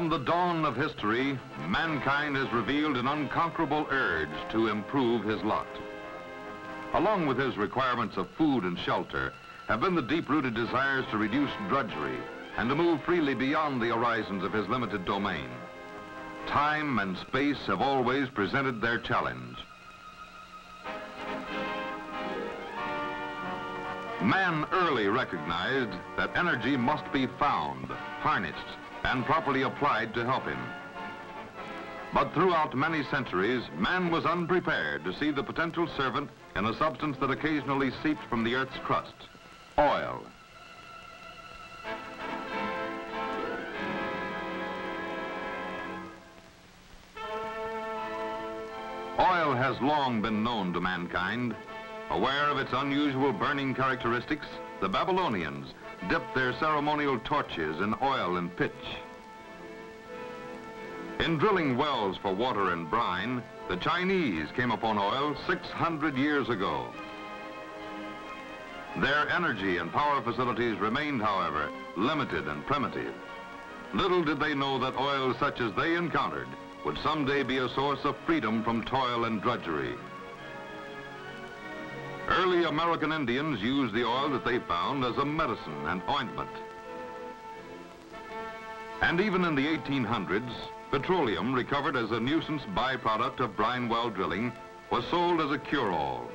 From the dawn of history, mankind has revealed an unconquerable urge to improve his lot. Along with his requirements of food and shelter have been the deep-rooted desires to reduce drudgery and to move freely beyond the horizons of his limited domain. Time and space have always presented their challenge. Man early recognized that energy must be found, harnessed, and properly applied to help him. But throughout many centuries, man was unprepared to see the potential servant in a substance that occasionally seeped from the Earth's crust, oil. Oil has long been known to mankind. Aware of its unusual burning characteristics, the Babylonians dipped their ceremonial torches in oil and pitch. In drilling wells for water and brine, the Chinese came upon oil 600 years ago. Their energy and power facilities remained, however, limited and primitive. Little did they know that oil such as they encountered would someday be a source of freedom from toil and drudgery. Early American Indians used the oil that they found as a medicine and ointment. And even in the 1800s, petroleum recovered as a nuisance byproduct of brine well drilling was sold as a cure-all.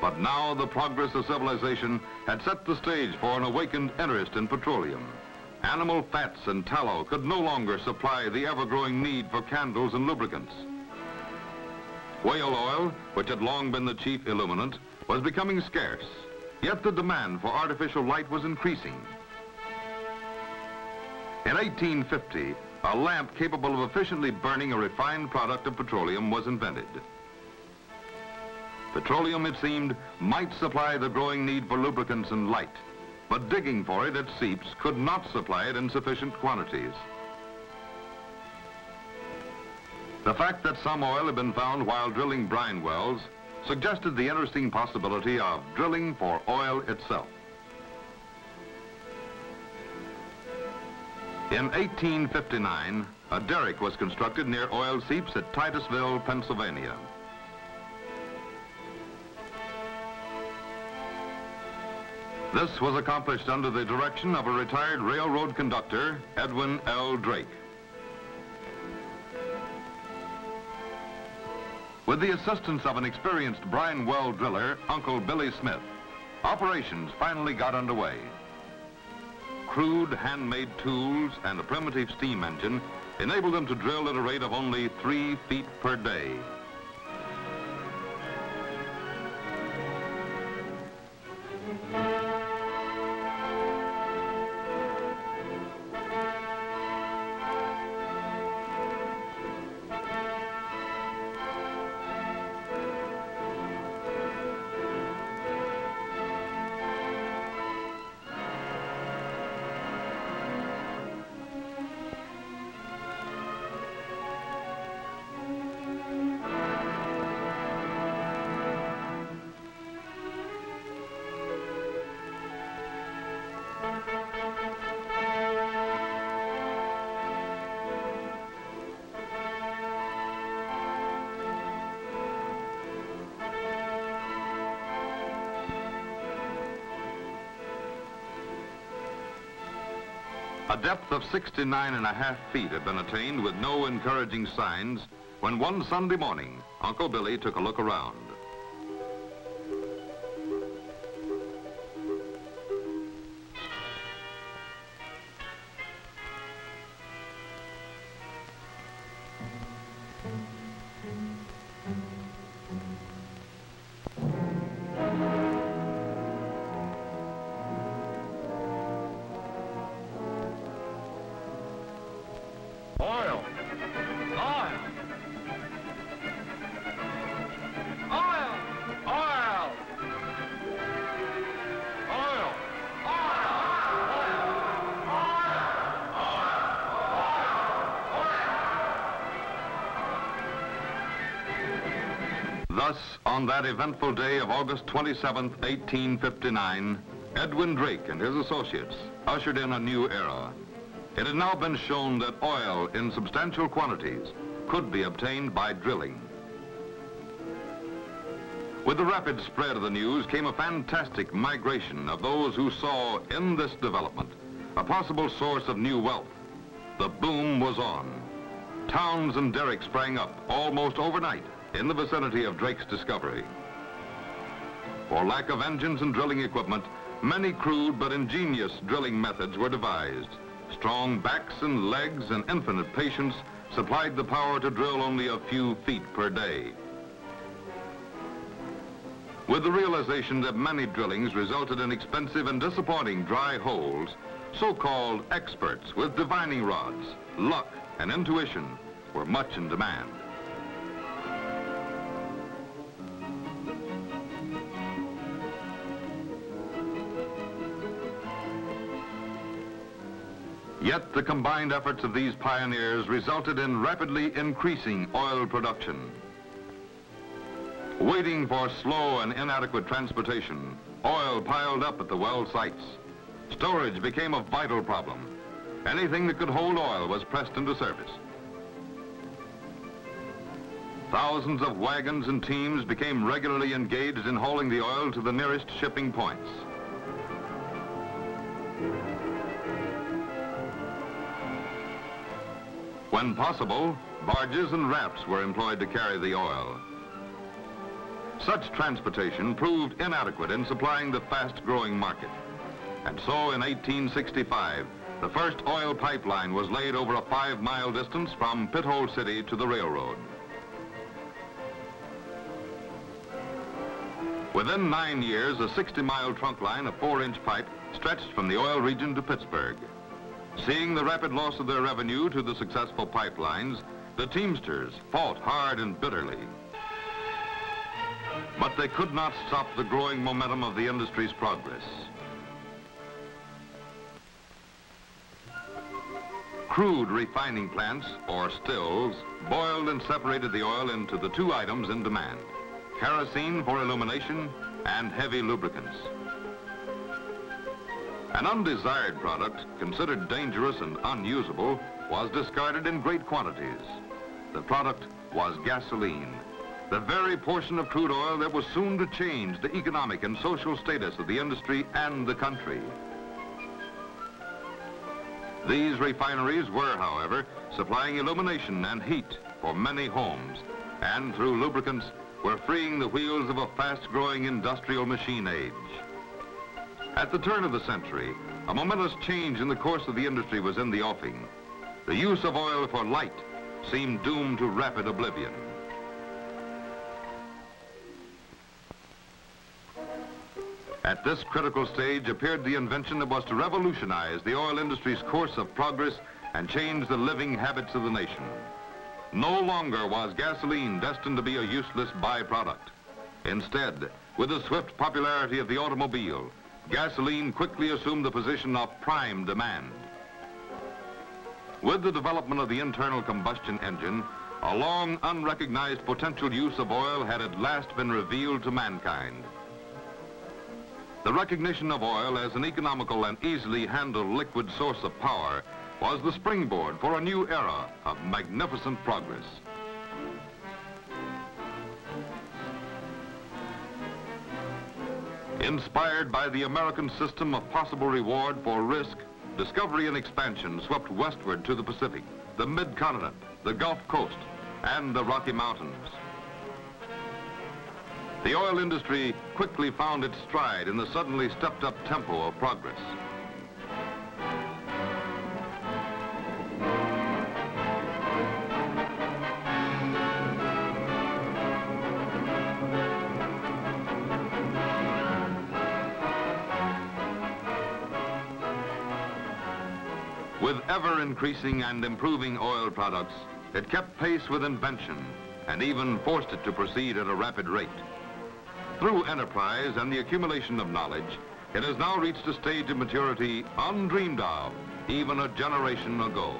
But now the progress of civilization had set the stage for an awakened interest in petroleum. Animal fats and tallow could no longer supply the ever-growing need for candles and lubricants. Whale oil, which had long been the chief illuminant, was becoming scarce, yet the demand for artificial light was increasing. In 1850, a lamp capable of efficiently burning a refined product of petroleum was invented. Petroleum, it seemed, might supply the growing need for lubricants and light, but digging for it at seeps could not supply it in sufficient quantities. The fact that some oil had been found while drilling brine wells suggested the interesting possibility of drilling for oil itself. In 1859, a derrick was constructed near oil seeps at Titusville, Pennsylvania. This was accomplished under the direction of a retired railroad conductor, Edwin L. Drake. With the assistance of an experienced brine well driller, Uncle Billy Smith, operations finally got underway. Crude handmade tools and a primitive steam engine enabled them to drill at a rate of only three feet per day. A depth of 69 and a half feet had been attained with no encouraging signs when one Sunday morning, Uncle Billy took a look around. That eventful day of August 27, 1859, Edwin Drake and his associates ushered in a new era. It had now been shown that oil in substantial quantities could be obtained by drilling. With the rapid spread of the news came a fantastic migration of those who saw in this development a possible source of new wealth. The boom was on. Towns and derricks sprang up almost overnight in the vicinity of Drake's discovery. For lack of engines and drilling equipment, many crude but ingenious drilling methods were devised. Strong backs and legs and infinite patience supplied the power to drill only a few feet per day. With the realization that many drillings resulted in expensive and disappointing dry holes, so-called experts with divining rods, luck, and intuition were much in demand. Yet the combined efforts of these pioneers resulted in rapidly increasing oil production. Waiting for slow and inadequate transportation, oil piled up at the well sites. Storage became a vital problem. Anything that could hold oil was pressed into service. Thousands of wagons and teams became regularly engaged in hauling the oil to the nearest shipping points. When possible, barges and rafts were employed to carry the oil. Such transportation proved inadequate in supplying the fast-growing market. And so in 1865, the first oil pipeline was laid over a five-mile distance from Pithole City to the railroad. Within nine years, a 60-mile trunk line of four-inch pipe stretched from the oil region to Pittsburgh. Seeing the rapid loss of their revenue to the successful pipelines, the Teamsters fought hard and bitterly. But they could not stop the growing momentum of the industry's progress. Crude refining plants, or stills, boiled and separated the oil into the two items in demand, kerosene for illumination and heavy lubricants. An undesired product, considered dangerous and unusable, was discarded in great quantities. The product was gasoline, the very portion of crude oil that was soon to change the economic and social status of the industry and the country. These refineries were, however, supplying illumination and heat for many homes, and through lubricants were freeing the wheels of a fast-growing industrial machine age. At the turn of the century, a momentous change in the course of the industry was in the offing. The use of oil for light seemed doomed to rapid oblivion. At this critical stage appeared the invention that was to revolutionize the oil industry's course of progress and change the living habits of the nation. No longer was gasoline destined to be a useless byproduct. Instead, with the swift popularity of the automobile, gasoline quickly assumed the position of prime demand. With the development of the internal combustion engine, a long unrecognized potential use of oil had at last been revealed to mankind. The recognition of oil as an economical and easily handled liquid source of power was the springboard for a new era of magnificent progress. Inspired by the American system of possible reward for risk, discovery and expansion swept westward to the Pacific, the mid-continent, the Gulf Coast, and the Rocky Mountains. The oil industry quickly found its stride in the suddenly stepped-up tempo of progress. Ever-increasing and improving oil products, it kept pace with invention and even forced it to proceed at a rapid rate. Through enterprise and the accumulation of knowledge, it has now reached a stage of maturity undreamed of even a generation ago.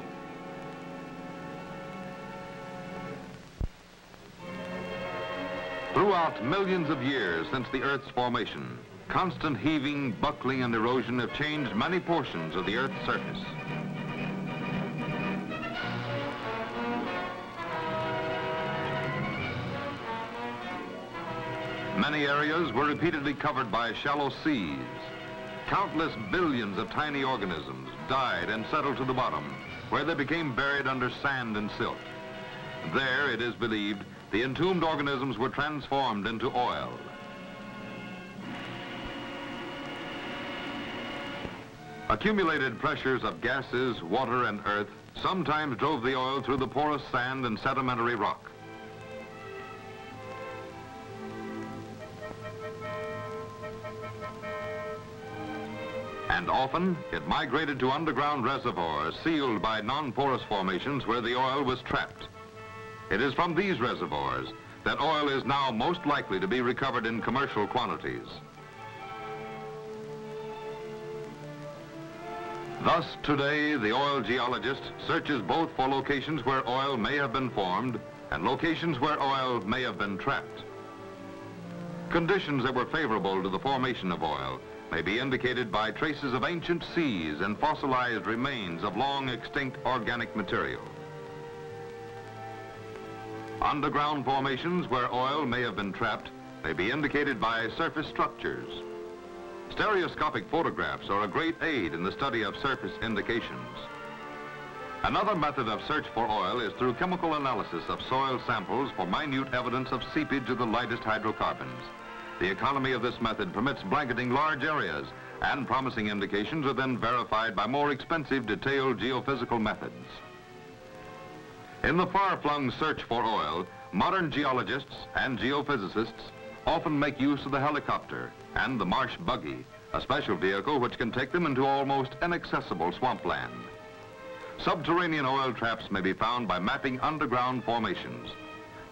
Throughout millions of years since the Earth's formation, constant heaving, buckling, and erosion have changed many portions of the Earth's surface. Many areas were repeatedly covered by shallow seas. Countless billions of tiny organisms died and settled to the bottom, where they became buried under sand and silt. There, it is believed, the entombed organisms were transformed into oil. Accumulated pressures of gases, water, and earth sometimes drove the oil through the porous sand and sedimentary rock. And often, it migrated to underground reservoirs sealed by non-porous formations where the oil was trapped. It is from these reservoirs that oil is now most likely to be recovered in commercial quantities. Thus, today, the oil geologist searches both for locations where oil may have been formed and locations where oil may have been trapped. Conditions that were favorable to the formation of oil may be indicated by traces of ancient seas and fossilized remains of long extinct organic material. Underground formations where oil may have been trapped may be indicated by surface structures. Stereoscopic photographs are a great aid in the study of surface indications. Another method of search for oil is through chemical analysis of soil samples for minute evidence of seepage of the lightest hydrocarbons. The economy of this method permits blanketing large areas, and promising indications are then verified by more expensive detailed geophysical methods. In the far-flung search for oil, modern geologists and geophysicists often make use of the helicopter and the marsh buggy, a special vehicle which can take them into almost inaccessible swampland. Subterranean oil traps may be found by mapping underground formations.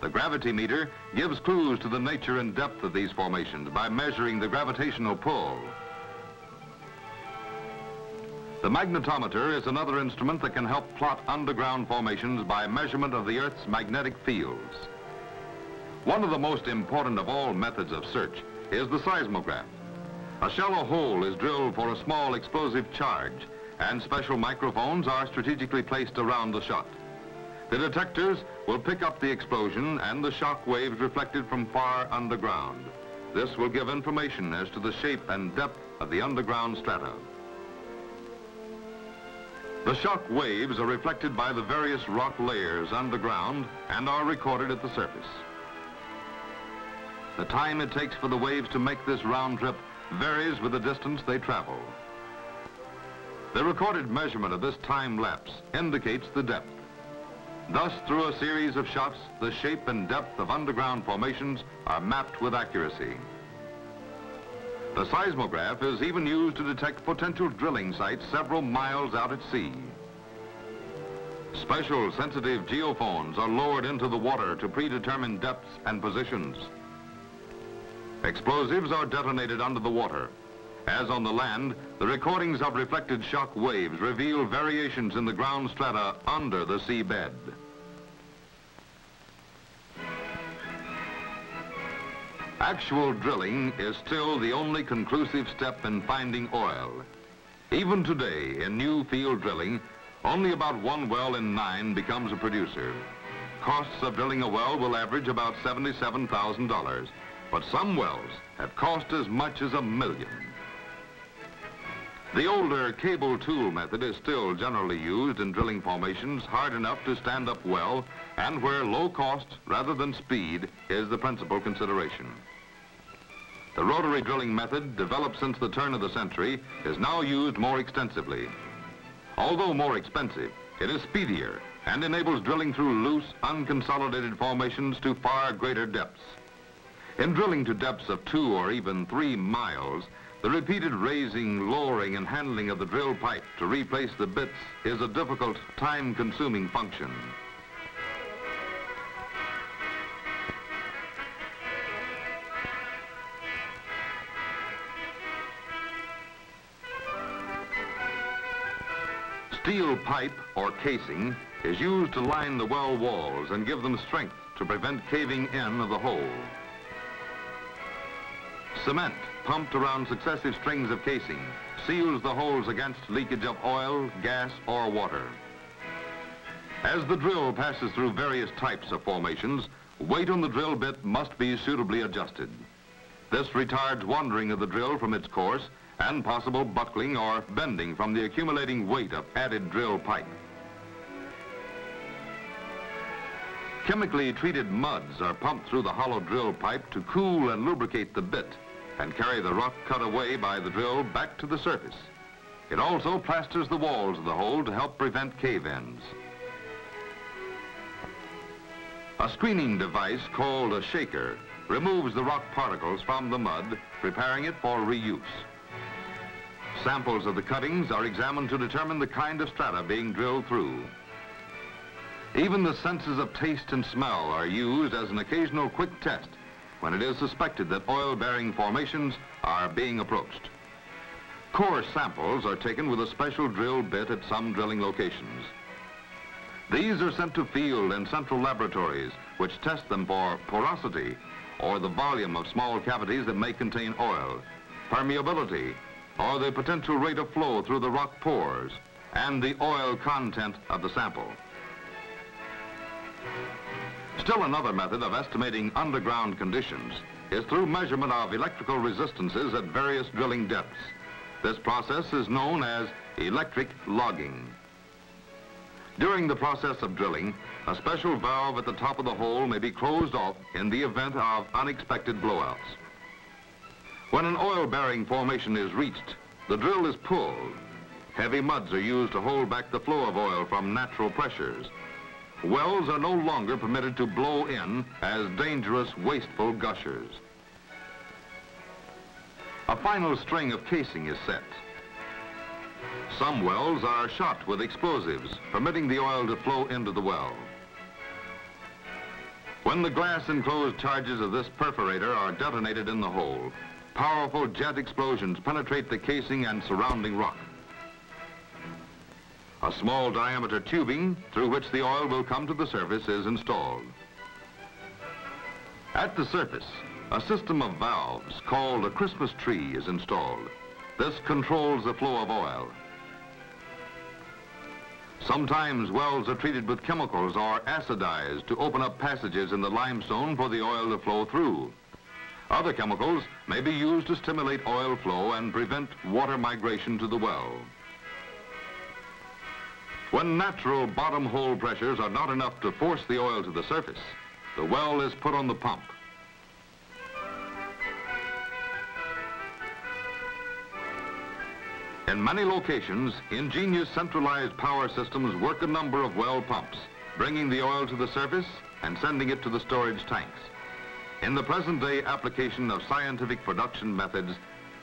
The gravity meter gives clues to the nature and depth of these formations by measuring the gravitational pull. The magnetometer is another instrument that can help plot underground formations by measurement of the Earth's magnetic fields. One of the most important of all methods of search is the seismograph. A shallow hole is drilled for a small explosive charge, and special microphones are strategically placed around the shot. The detectors will pick up the explosion and the shock waves reflected from far underground. This will give information as to the shape and depth of the underground strata. The shock waves are reflected by the various rock layers underground and are recorded at the surface. The time it takes for the waves to make this round trip varies with the distance they travel. The recorded measurement of this time lapse indicates the depth. Thus, through a series of shots, the shape and depth of underground formations are mapped with accuracy. The seismograph is even used to detect potential drilling sites several miles out at sea. Special sensitive geophones are lowered into the water to predetermine depths and positions. Explosives are detonated under the water. As on the land, the recordings of reflected shock waves reveal variations in the ground strata under the seabed. Actual drilling is still the only conclusive step in finding oil. Even today, in new field drilling, only about one well in nine becomes a producer. Costs of drilling a well will average about $77,000. But some wells have cost as much as a million. The older cable tool method is still generally used in drilling formations hard enough to stand up well and where low cost rather than speed is the principal consideration. The rotary drilling method, developed since the turn of the century, is now used more extensively. Although more expensive, it is speedier and enables drilling through loose, unconsolidated formations to far greater depths. In drilling to depths of two or even three miles, the repeated raising, lowering, and handling of the drill pipe to replace the bits is a difficult, time-consuming function. Steel pipe, or casing, is used to line the well walls and give them strength to prevent caving in of the hole. Cement, pumped around successive strings of casing, seals the holes against leakage of oil, gas, or water. As the drill passes through various types of formations, weight on the drill bit must be suitably adjusted. This retards wandering of the drill from its course and possible buckling or bending from the accumulating weight of added drill pipe. Chemically treated muds are pumped through the hollow drill pipe to cool and lubricate the bit and carry the rock cut away by the drill back to the surface. It also plasters the walls of the hole to help prevent cave-ins. A screening device called a shaker removes the rock particles from the mud, preparing it for reuse. Samples of the cuttings are examined to determine the kind of strata being drilled through. Even the senses of taste and smell are used as an occasional quick test when it is suspected that oil-bearing formations are being approached. Core samples are taken with a special drill bit at some drilling locations. These are sent to field and central laboratories, which test them for porosity, or the volume of small cavities that may contain oil, permeability, or the potential rate of flow through the rock pores, and the oil content of the sample. Still another method of estimating underground conditions is through measurement of electrical resistances at various drilling depths. This process is known as electric logging. During the process of drilling, a special valve at the top of the hole may be closed off in the event of unexpected blowouts. When an oil-bearing formation is reached, the drill is pulled. Heavy muds are used to hold back the flow of oil from natural pressures. Wells are no longer permitted to blow in as dangerous, wasteful gushers. A final string of casing is set. Some wells are shot with explosives, permitting the oil to flow into the well. When the glass enclosed charges of this perforator are detonated in the hole, powerful jet explosions penetrate the casing and surrounding rock. A small diameter tubing through which the oil will come to the surface is installed. At the surface, a system of valves called a Christmas tree is installed. This controls the flow of oil. Sometimes wells are treated with chemicals or acidized to open up passages in the limestone for the oil to flow through. Other chemicals may be used to stimulate oil flow and prevent water migration to the well. When natural bottom hole pressures are not enough to force the oil to the surface, the well is put on the pump. In many locations, ingenious centralized power systems work a number of well pumps, bringing the oil to the surface and sending it to the storage tanks. In the present-day application of scientific production methods,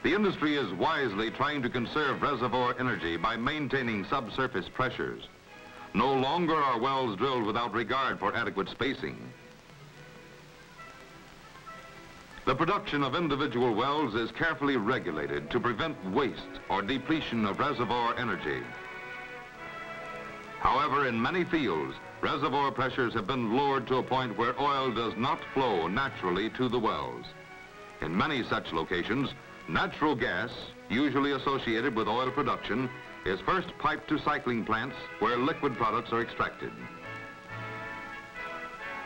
the industry is wisely trying to conserve reservoir energy by maintaining subsurface pressures. No longer are wells drilled without regard for adequate spacing. The production of individual wells is carefully regulated to prevent waste or depletion of reservoir energy. However, in many fields, reservoir pressures have been lowered to a point where oil does not flow naturally to the wells. In many such locations, natural gas, usually associated with oil production, is first piped to cycling plants where liquid products are extracted.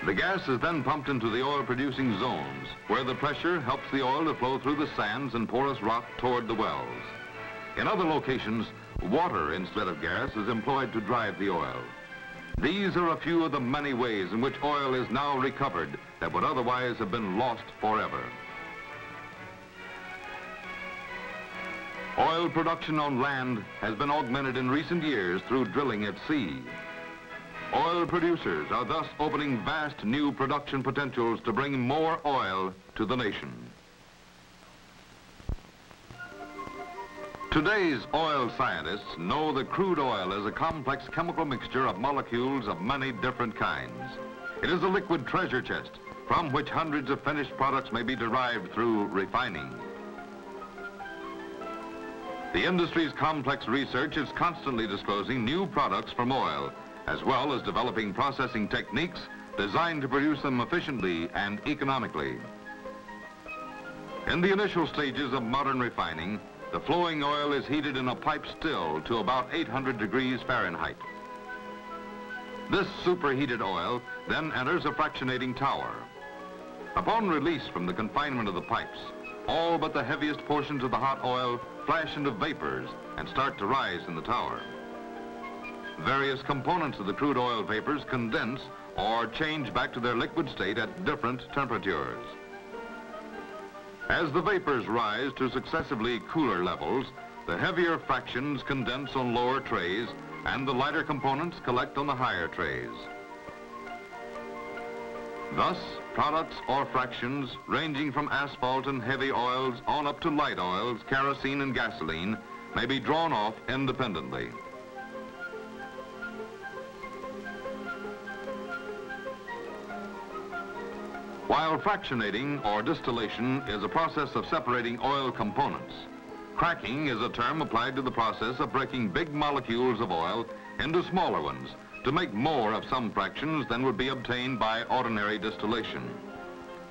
The gas is then pumped into the oil-producing zones, where the pressure helps the oil to flow through the sands and porous rock toward the wells. In other locations, water instead of gas is employed to drive the oil. These are a few of the many ways in which oil is now recovered that would otherwise have been lost forever. Oil production on land has been augmented in recent years through drilling at sea. Oil producers are thus opening vast new production potentials to bring more oil to the nation. Today's oil scientists know that crude oil is a complex chemical mixture of molecules of many different kinds. It is a liquid treasure chest from which hundreds of finished products may be derived through refining. The industry's complex research is constantly disclosing new products from oil as well as developing processing techniques designed to produce them efficiently and economically. In the initial stages of modern refining, the flowing oil is heated in a pipe still to about 800 degrees Fahrenheit. This superheated oil then enters a fractionating tower. Upon release from the confinement of the pipes, all but the heaviest portions of the hot oil flash into vapors and start to rise in the tower. Various components of the crude oil vapors condense or change back to their liquid state at different temperatures. As the vapors rise to successively cooler levels, the heavier fractions condense on lower trays and the lighter components collect on the higher trays. Thus, products or fractions ranging from asphalt and heavy oils on up to light oils, kerosene and gasoline may be drawn off independently. While fractionating or distillation is a process of separating oil components, cracking is a term applied to the process of breaking big molecules of oil into smaller ones to make more of some fractions than would be obtained by ordinary distillation.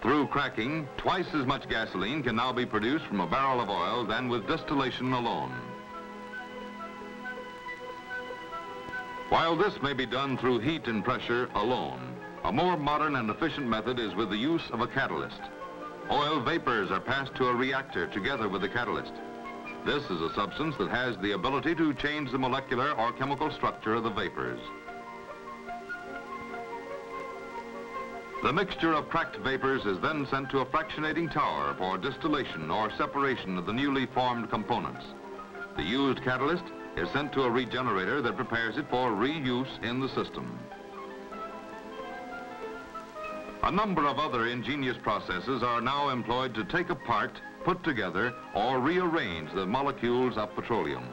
Through cracking, twice as much gasoline can now be produced from a barrel of oil than with distillation alone. While this may be done through heat and pressure alone, a more modern and efficient method is with the use of a catalyst. Oil vapors are passed to a reactor together with the catalyst. This is a substance that has the ability to change the molecular or chemical structure of the vapors. The mixture of cracked vapors is then sent to a fractionating tower for distillation or separation of the newly formed components. The used catalyst is sent to a regenerator that prepares it for reuse in the system. A number of other ingenious processes are now employed to take apart, put together, or rearrange the molecules of petroleum.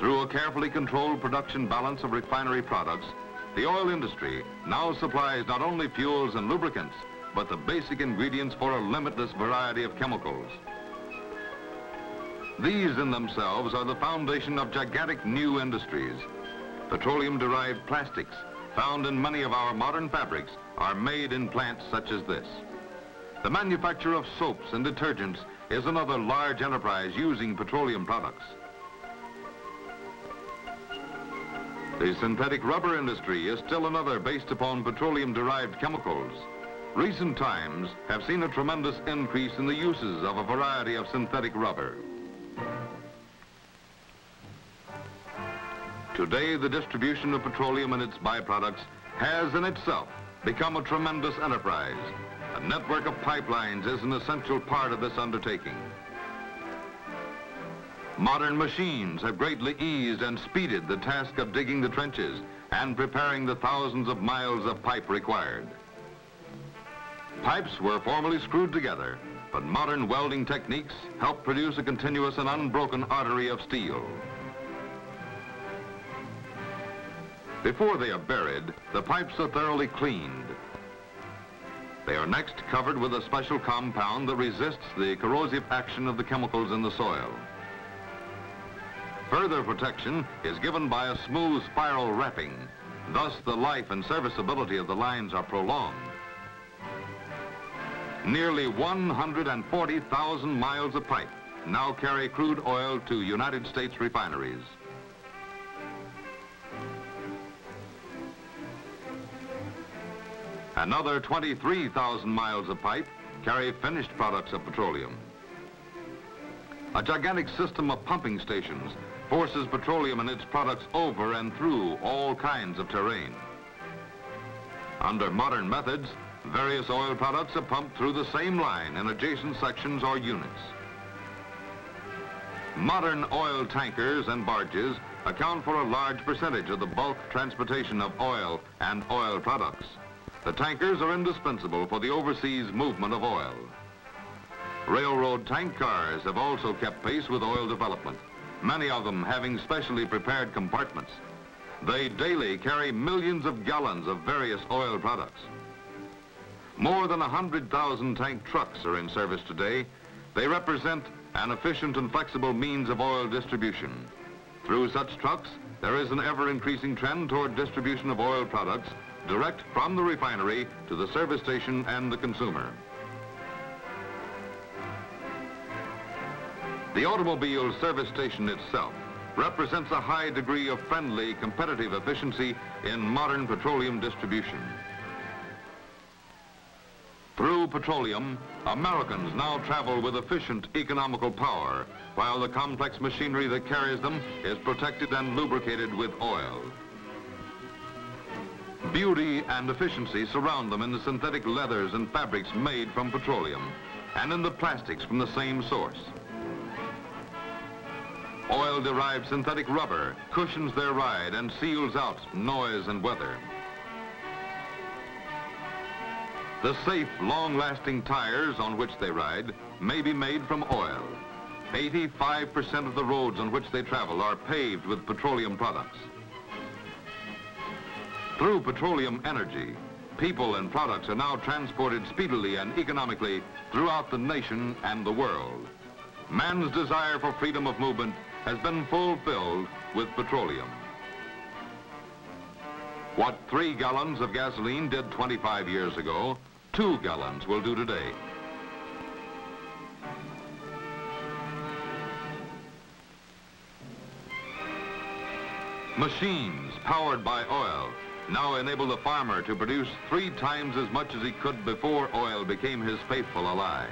Through a carefully controlled production balance of refinery products, the oil industry now supplies not only fuels and lubricants, but the basic ingredients for a limitless variety of chemicals. These in themselves are the foundation of gigantic new industries. Petroleum-derived plastics, found in many of our modern fabrics, are made in plants such as this. The manufacture of soaps and detergents is another large enterprise using petroleum products. The synthetic rubber industry is still another based upon petroleum-derived chemicals. Recent times have seen a tremendous increase in the uses of a variety of synthetic rubber. Today, the distribution of petroleum and its byproducts has in itself become a tremendous enterprise. A network of pipelines is an essential part of this undertaking. Modern machines have greatly eased and speeded the task of digging the trenches and preparing the thousands of miles of pipe required. Pipes were formerly screwed together, but modern welding techniques help produce a continuous and unbroken artery of steel. Before they are buried, the pipes are thoroughly cleaned. They are next covered with a special compound that resists the corrosive action of the chemicals in the soil. Further protection is given by a smooth spiral wrapping. Thus, the life and serviceability of the lines are prolonged. Nearly 140,000 miles of pipe now carry crude oil to United States refineries. Another 23,000 miles of pipe carry finished products of petroleum. A gigantic system of pumping stations forces petroleum and its products over and through all kinds of terrain. Under modern methods, various oil products are pumped through the same line in adjacent sections or units. Modern oil tankers and barges account for a large percentage of the bulk transportation of oil and oil products. The tankers are indispensable for the overseas movement of oil. Railroad tank cars have also kept pace with oil development, many of them having specially prepared compartments. They daily carry millions of gallons of various oil products. More than 100,000 tank trucks are in service today. They represent an efficient and flexible means of oil distribution. Through such trucks, there is an ever-increasing trend toward distribution of oil products direct from the refinery to the service station and the consumer. The automobile service station itself represents a high degree of friendly, competitive efficiency in modern petroleum distribution. Through petroleum, Americans now travel with efficient economical power, while the complex machinery that carries them is protected and lubricated with oil. Beauty and efficiency surround them in the synthetic leathers and fabrics made from petroleum, and in the plastics from the same source. Oil-derived synthetic rubber cushions their ride and seals out noise and weather. The safe, long-lasting tires on which they ride may be made from oil. 85% of the roads on which they travel are paved with petroleum products. Through petroleum energy, people and products are now transported speedily and economically throughout the nation and the world. Man's desire for freedom of movement has been fulfilled with petroleum. What three gallons of gasoline did 25 years ago, two gallons will do today. Machines powered by oil now enable the farmer to produce three times as much as he could before oil became his faithful ally.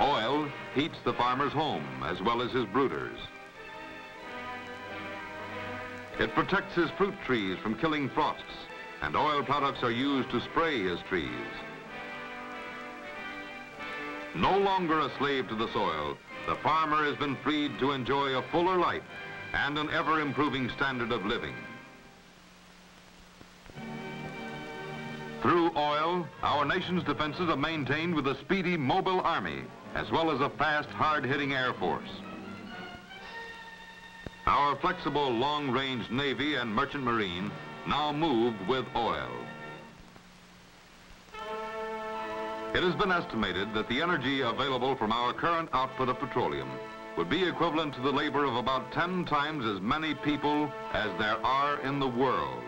Oil heats the farmer's home as well as his brooders. It protects his fruit trees from killing frosts, and oil products are used to spray his trees. No longer a slave to the soil, the farmer has been freed to enjoy a fuller life and an ever-improving standard of living. Through oil, our nation's defenses are maintained with a speedy mobile army, as well as a fast, hard-hitting air force. Our flexible long-range Navy and Merchant Marine now move with oil. It has been estimated that the energy available from our current output of petroleum would be equivalent to the labor of about 10 times as many people as there are in the world.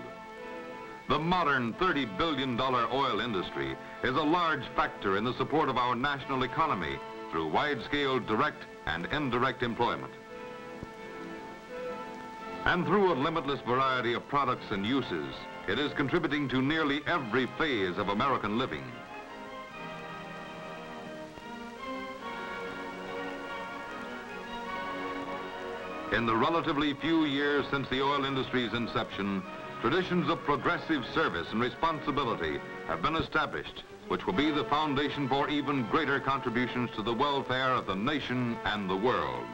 The modern $30 billion oil industry is a large factor in the support of our national economy through wide-scale direct and indirect employment. And through a limitless variety of products and uses, it is contributing to nearly every phase of American living. In the relatively few years since the oil industry's inception, traditions of progressive service and responsibility have been established, which will be the foundation for even greater contributions to the welfare of the nation and the world.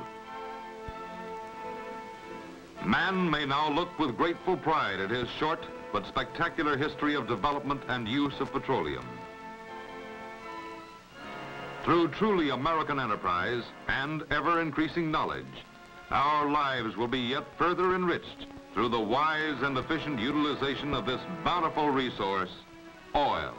Man may now look with grateful pride at his short but spectacular history of development and use of petroleum. Through truly American enterprise and ever-increasing knowledge, our lives will be yet further enriched through the wise and efficient utilization of this bountiful resource, oil.